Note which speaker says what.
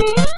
Speaker 1: Woo!